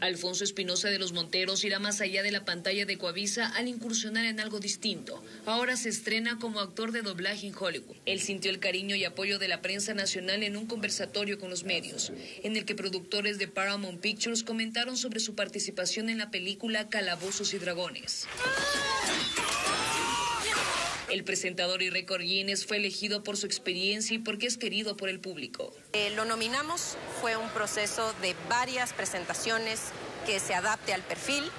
Alfonso Espinosa de los Monteros irá más allá de la pantalla de Coavisa al incursionar en algo distinto. Ahora se estrena como actor de doblaje en Hollywood. Él sintió el cariño y apoyo de la prensa nacional en un conversatorio con los medios, en el que productores de Paramount Pictures comentaron sobre su participación en la película Calabozos y Dragones. El presentador y récord Guinness fue elegido por su experiencia y porque es querido por el público. Eh, lo nominamos, fue un proceso de varias presentaciones que se adapte al perfil.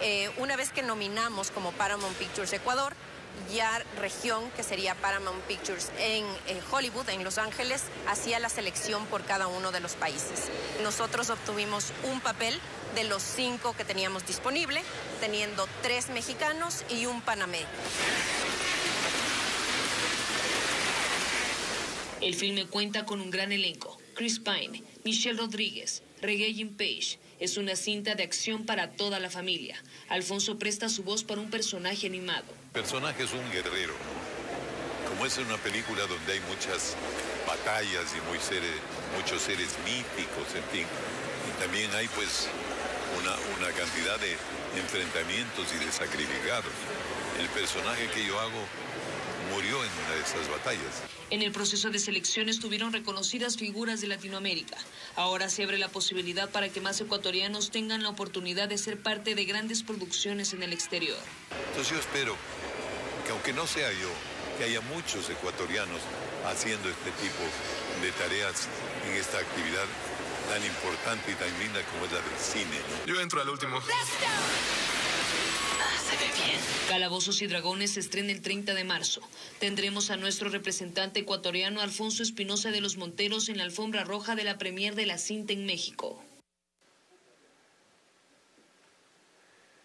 Eh, una vez que nominamos como Paramount Pictures Ecuador, ya región, que sería Paramount Pictures en eh, Hollywood, en Los Ángeles, hacía la selección por cada uno de los países. Nosotros obtuvimos un papel de los cinco que teníamos disponible, teniendo tres mexicanos y un panameño. El filme cuenta con un gran elenco. Chris Pine, Michelle Rodríguez, Reggae Page. Es una cinta de acción para toda la familia. Alfonso presta su voz para un personaje animado. El personaje es un guerrero. Como es una película donde hay muchas batallas y muchos seres míticos, en fin. Y también hay pues una, una cantidad de enfrentamientos y de sacrificados. El personaje que yo hago murió en una de esas batallas. En el proceso de selección estuvieron reconocidas figuras de Latinoamérica. Ahora se abre la posibilidad para que más ecuatorianos tengan la oportunidad de ser parte de grandes producciones en el exterior. Entonces yo espero que aunque no sea yo, que haya muchos ecuatorianos haciendo este tipo de tareas en esta actividad tan importante y tan linda como es la del cine. Yo entro al último. Calabozos y Dragones estrena el 30 de marzo. Tendremos a nuestro representante ecuatoriano Alfonso Espinosa de los Monteros en la alfombra roja de la premier de la cinta en México.